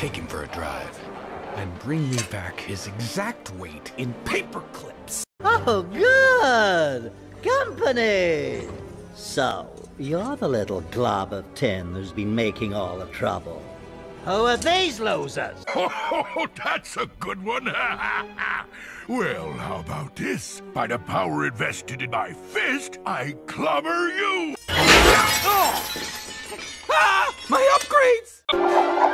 take him for a drive and bring me back his exact weight in paper clips. Oh, good! Company! So, you're the little glob of ten who's been making all the trouble. Who are these losers? Oh, that's a good one. well, how about this? By the power invested in my fist, I clobber you! Ah! ah! My upgrades!